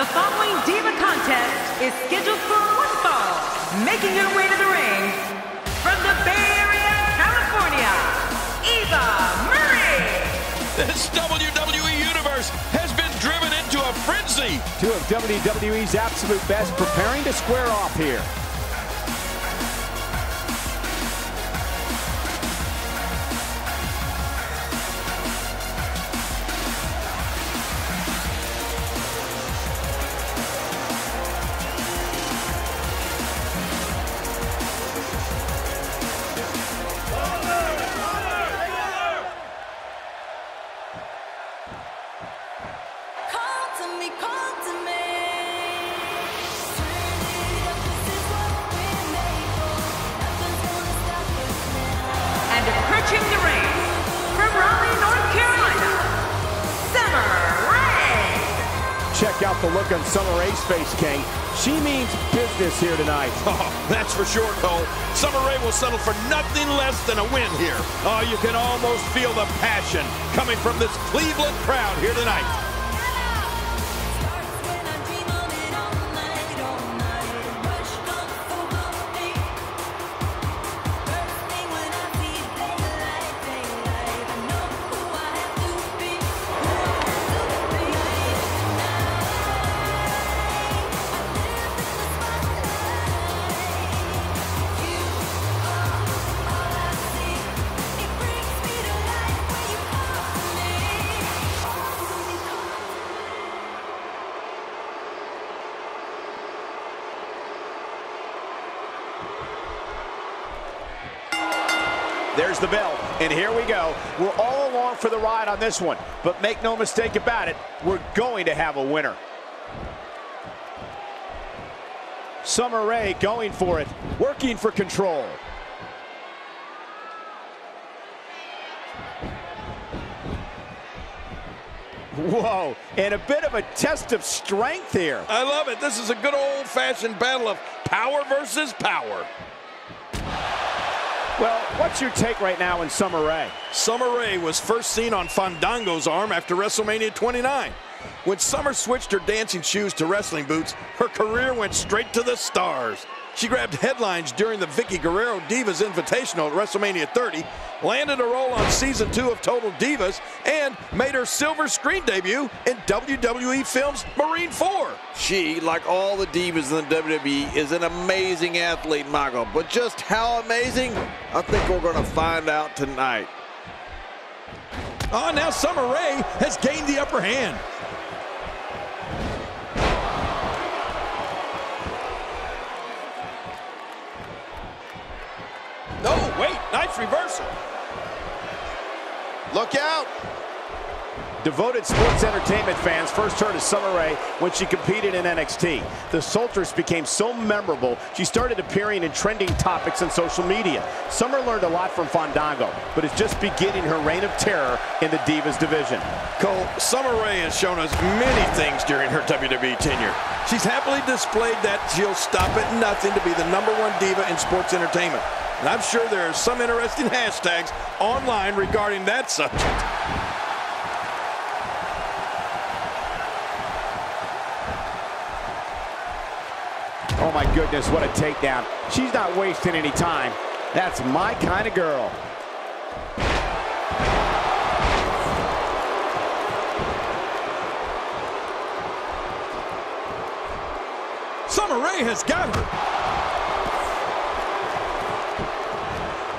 The following Diva contest is scheduled for one fall. Making her way to the ring from the Bay Area, California, Eva Marie. This WWE Universe has been driven into a frenzy. Two of WWE's absolute best preparing to square off here. Out the look on Summer Rae's face, King. She means business here tonight. Oh, that's for sure, Cole. Summer Rae will settle for nothing less than a win here. Oh, you can almost feel the passion coming from this Cleveland crowd here tonight. There's the bell, and here we go. We're all along for the ride on this one, but make no mistake about it, we're going to have a winner. Summer Rae going for it, working for control. Whoa, and a bit of a test of strength here. I love it. This is a good old-fashioned battle of power versus power. Well, what's your take right now in Summer Rae? Summer Rae was first seen on Fandango's arm after WrestleMania 29. When Summer switched her dancing shoes to wrestling boots, her career went straight to the stars. She grabbed headlines during the Vickie Guerrero Divas Invitational at WrestleMania 30, landed a role on season two of Total Divas, and made her silver screen debut in WWE Films Marine 4. She, like all the divas in the WWE, is an amazing athlete, Michael. But just how amazing, I think we're going to find out tonight. Oh, now Summer Rae has gained the upper hand. Wait, nice reversal. Look out! Devoted sports entertainment fans first heard of Summer Rae when she competed in NXT. The Sultress became so memorable, she started appearing in trending topics on social media. Summer learned a lot from Fandango, but is just beginning her reign of terror in the Divas division. Cole, Summer Rae has shown us many things during her WWE tenure. She's happily displayed that she'll stop at nothing to be the number one diva in sports entertainment. And I'm sure there are some interesting hashtags online regarding that subject. Oh my goodness, what a takedown. She's not wasting any time. That's my kind of girl. Summer Rae has got her.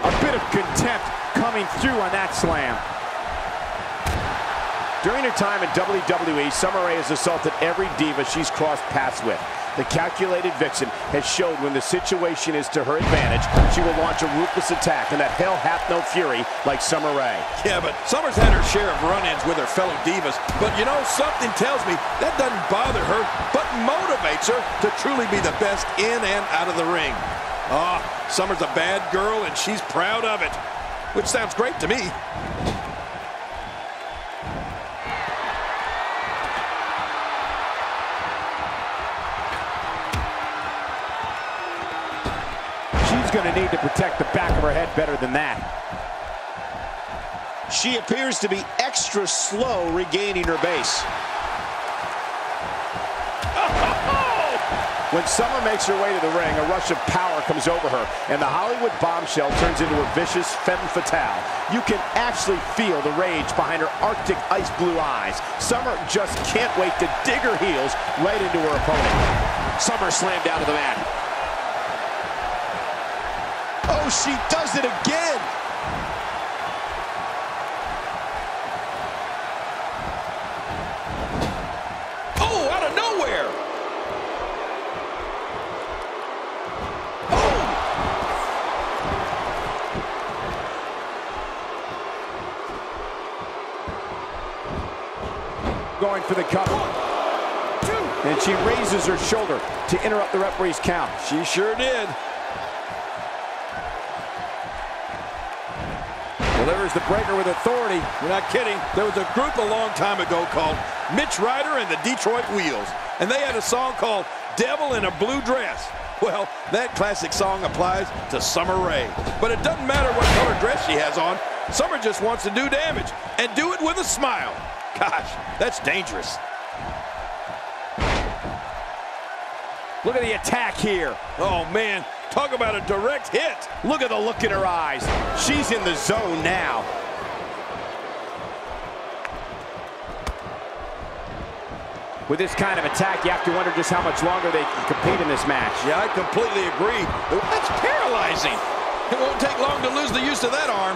A bit of contempt coming through on that slam. During her time in WWE, Summer Rae has assaulted every diva she's crossed paths with. The calculated vixen has showed when the situation is to her advantage, she will launch a ruthless attack, and that hell hath no fury like Summer Rae. Yeah, but Summer's had her share of run-ins with her fellow divas. But you know, something tells me that doesn't bother her, but motivates her to truly be the best in and out of the ring. Ah, Summer's a bad girl, and she's proud of it. Which sounds great to me. She's going to need to protect the back of her head better than that. She appears to be extra slow regaining her base. When Summer makes her way to the ring, a rush of power comes over her, and the Hollywood bombshell turns into a vicious femme fatale. You can actually feel the rage behind her arctic ice blue eyes. Summer just can't wait to dig her heels right into her opponent. Summer slammed down to the mat. Oh, she does it again! Oh, out of nowhere! Going for the cover. And she raises her shoulder to interrupt the referee's count. She sure did. Delivers the breaker with authority. You're not kidding. There was a group a long time ago called Mitch Ryder and the Detroit Wheels. And they had a song called Devil in a Blue Dress. Well, that classic song applies to Summer Rae. But it doesn't matter what color dress she has on. Summer just wants to do damage and do it with a smile. Gosh, that's dangerous. Look at the attack here. Oh, man. Talk about a direct hit. Look at the look in her eyes. She's in the zone now. With this kind of attack, you have to wonder just how much longer they can compete in this match. Yeah, I completely agree. That's paralyzing. It won't take long to lose the use of that arm.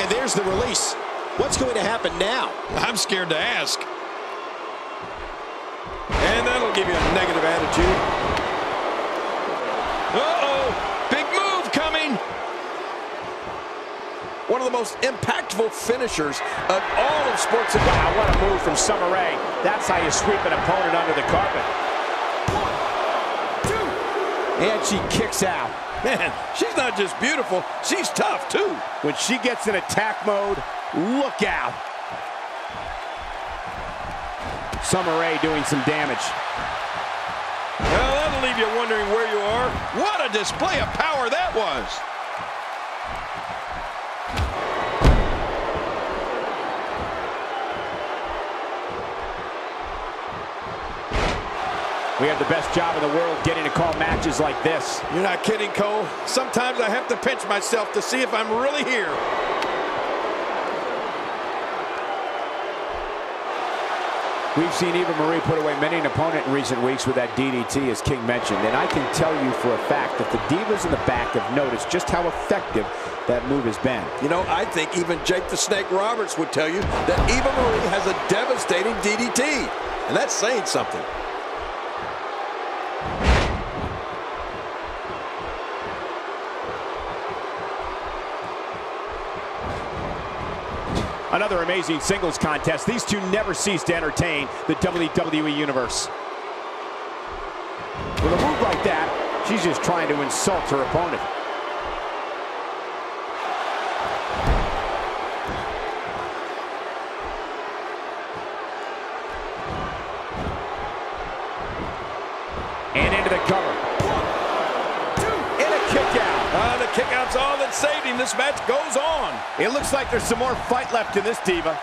And there's the release. What's going to happen now? I'm scared to ask. And that'll give you a negative attitude. Uh-oh! Big move coming! One of the most impactful finishers of all of sports. Wow, what a move from Summer Rae. That's how you sweep an opponent under the carpet. And she kicks out. Man, she's not just beautiful, she's tough too. When she gets in attack mode, look out. Summer Rae doing some damage. Well, that'll leave you wondering where you are. What a display of power that was. We have the best job in the world getting to call matches like this. You're not kidding, Cole. Sometimes I have to pinch myself to see if I'm really here. We've seen Eva Marie put away many an opponent in recent weeks with that DDT, as King mentioned. And I can tell you for a fact that the Divas in the back have noticed just how effective that move has been. You know, I think even Jake the Snake Roberts would tell you that Eva Marie has a devastating DDT. And that's saying something. Another amazing singles contest. These two never cease to entertain the WWE Universe. With a move like that, she's just trying to insult her opponent. And into the cover. And a kick out. Uh, the kick out's all that saved him. This match goes on. It looks like there's some more fight left in this diva.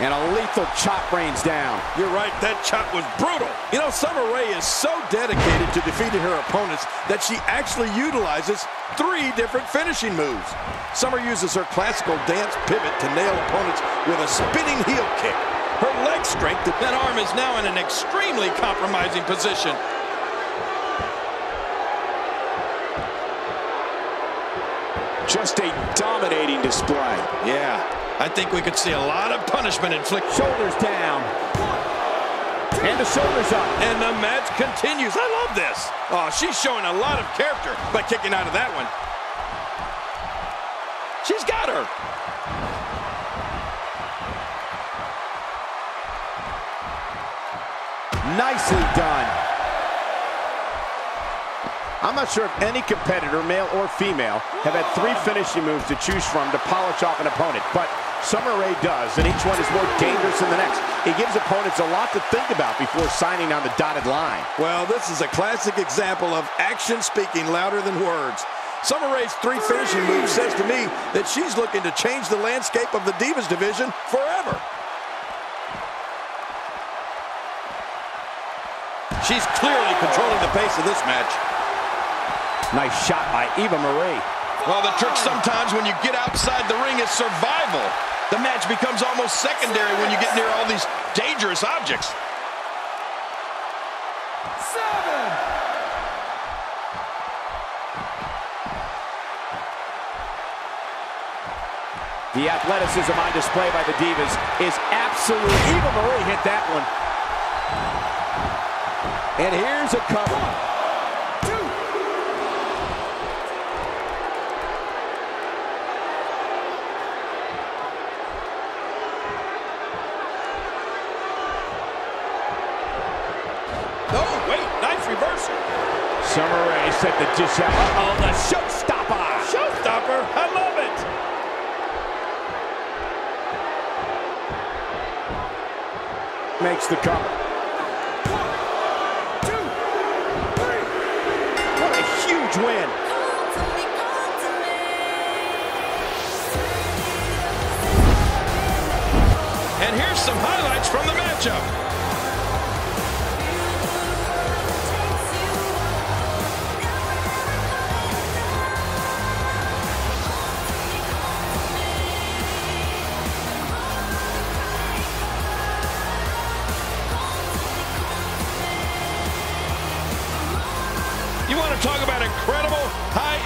And a lethal chop rains down. You're right, that chop was brutal. You know, Summer Rae is so dedicated to defeating her opponents that she actually utilizes three different finishing moves. Summer uses her classical dance pivot to nail opponents with a spinning heel kick. Her leg strength, that arm is now in an extremely compromising position. Just a dominating display. Yeah, I think we could see a lot of punishment inflicted. Shoulders down. And the shoulders up. And the match continues. I love this. Oh, she's showing a lot of character by kicking out of that one. She's got her. Nicely done. I'm not sure if any competitor, male or female, have had three finishing moves to choose from to polish off an opponent, but Summer Rae does, and each one is more dangerous than the next. It gives opponents a lot to think about before signing on the dotted line. Well, this is a classic example of action speaking louder than words. Summer Rae's three finishing moves says to me that she's looking to change the landscape of the Divas division forever. She's clearly controlling the pace of this match. Nice shot by Eva Marie. Well, the trick sometimes when you get outside the ring is survival. The match becomes almost secondary when you get near all these dangerous objects. Seven. The athleticism on display by the Divas is absolute. Eva Marie hit that one. And here's a cover. Oh, wait, nice reversal. Summer Rae set the dish out. Uh-oh, the showstopper. Showstopper, I love it. Makes the cover. What a huge win. Come to me, come to me. And here's some highlights from the matchup.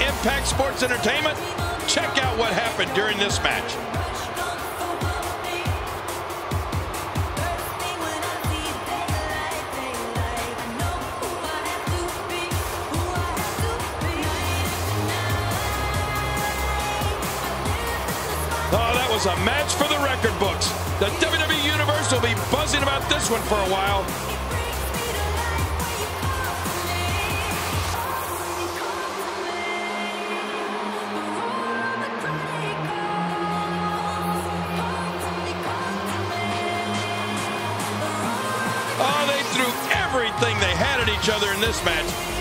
High-impact sports entertainment? Check out what happened during this match. Oh, that was a match for the record books. The WWE Universe will be buzzing about this one for a while. Everything they had at each other in this match.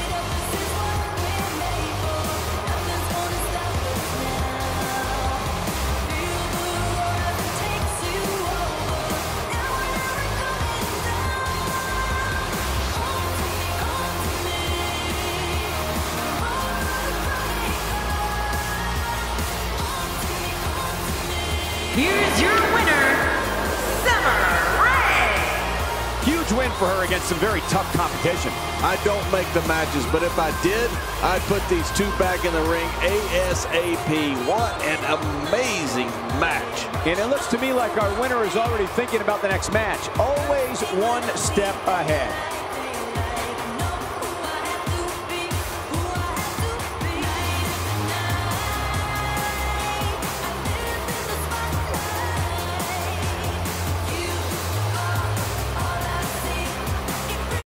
For her against some very tough competition. I don't make the matches, but if I did, I'd put these two back in the ring ASAP. What an amazing match. And it looks to me like our winner is already thinking about the next match. Always one step ahead.